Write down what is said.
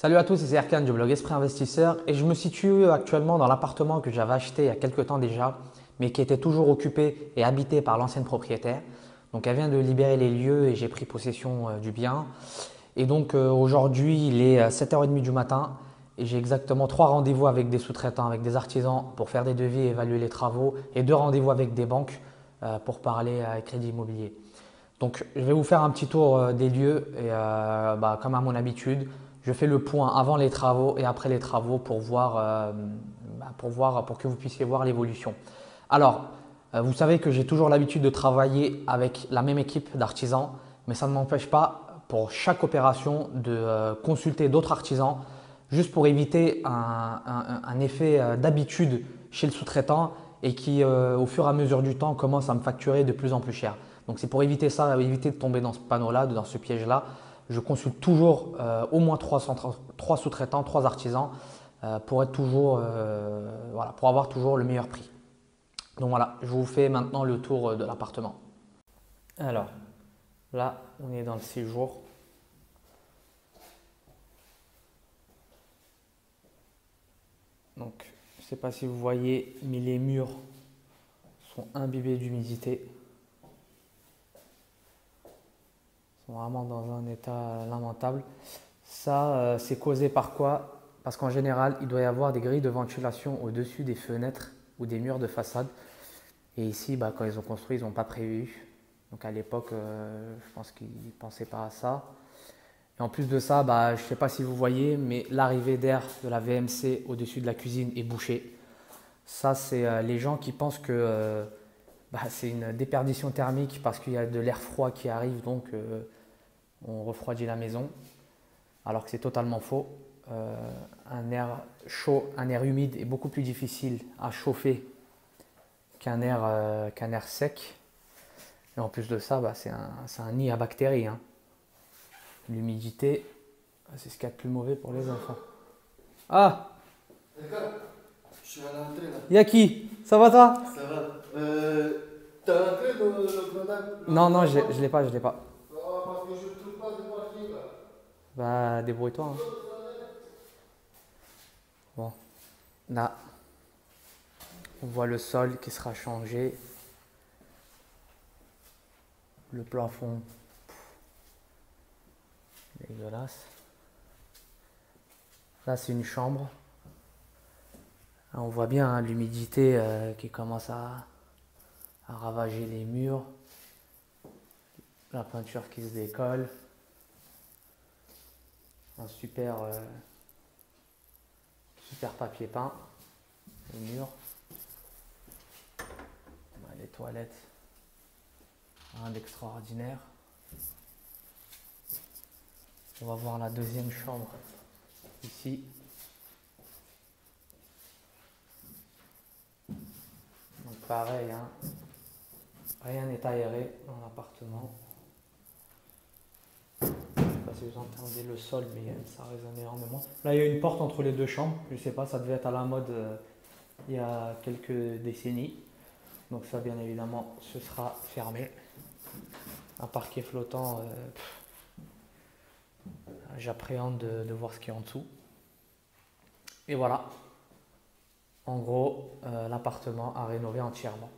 Salut à tous, c'est Erkan du blog Esprit Investisseur et je me situe actuellement dans l'appartement que j'avais acheté il y a quelques temps déjà, mais qui était toujours occupé et habité par l'ancienne propriétaire. Donc elle vient de libérer les lieux et j'ai pris possession euh, du bien. Et donc euh, aujourd'hui, il est 7h30 euh, du matin et j'ai exactement trois rendez-vous avec des sous-traitants, avec des artisans pour faire des devis évaluer les travaux et deux rendez-vous avec des banques pour parler à crédit immobilier. Donc je vais vous faire un petit tour des lieux et bah, comme à mon habitude, je fais le point avant les travaux et après les travaux pour voir, euh, bah, pour, voir pour que vous puissiez voir l'évolution. Alors, euh, vous savez que j'ai toujours l'habitude de travailler avec la même équipe d'artisans, mais ça ne m'empêche pas pour chaque opération de euh, consulter d'autres artisans juste pour éviter un effet d'habitude chez le sous-traitant et qui, au fur et à mesure du temps, commence à me facturer de plus en plus cher. Donc c'est pour éviter ça, éviter de tomber dans ce panneau-là, dans ce piège-là je consulte toujours euh, au moins trois, sous-traitants, trois artisans euh, pour, être toujours, euh, voilà, pour avoir toujours le meilleur prix. Donc voilà, je vous fais maintenant le tour de l'appartement. Alors, là, on est dans le séjour. Donc, je ne sais pas si vous voyez, mais les murs sont imbibés d'humidité. Vraiment dans un état lamentable. Ça, euh, c'est causé par quoi? Parce qu'en général, il doit y avoir des grilles de ventilation au-dessus des fenêtres ou des murs de façade. Et ici, bah, quand ils ont construit, ils n'ont pas prévu. Donc à l'époque, euh, je pense qu'ils ne pensaient pas à ça. Et en plus de ça, bah, je ne sais pas si vous voyez, mais l'arrivée d'air de la VMC au-dessus de la cuisine est bouchée. Ça, c'est euh, les gens qui pensent que bah, c'est une déperdition thermique parce qu'il y a de l'air froid qui arrive, donc on refroidit la maison, alors que c'est totalement faux. Euh, un air chaud, un air humide est beaucoup plus difficile à chauffer qu'un air, euh, qu'un air sec. Et en plus de ça, bah, c'est, un, nid à bactéries. Hein. L'humidité, c'est ce qu'il y a de plus mauvais pour les enfants. Ah Je suis à l'entrée là. Y'a qui Ça va toi? Ça va. Euh, t'as l'entrée dans le Non, non, je ne l'ai pas, je l'ai pas. Bah, débrouille-toi. Hein. Bon, là, on voit le sol qui sera changé. Le plafond, dégueulasse. Là, c'est une chambre. on voit bien hein, l'humidité euh, qui commence à, à ravager les murs. La peinture qui se décolle super, euh, super papier peint, les murs, les toilettes, rien d'extraordinaire. On va voir la deuxième chambre ici. Donc pareil, hein. rien n'est aéré dans l'appartement si vous entendez le sol, mais ça résonne énormément. Là, il y a une porte entre les deux chambres. Je ne sais pas, ça devait être à la mode euh, il y a quelques décennies. Donc ça, bien évidemment, ce sera fermé. Un parquet flottant, euh, j'appréhende de, voir ce qu'il y a en dessous. Et voilà, en gros, euh, l'appartement a rénové entièrement.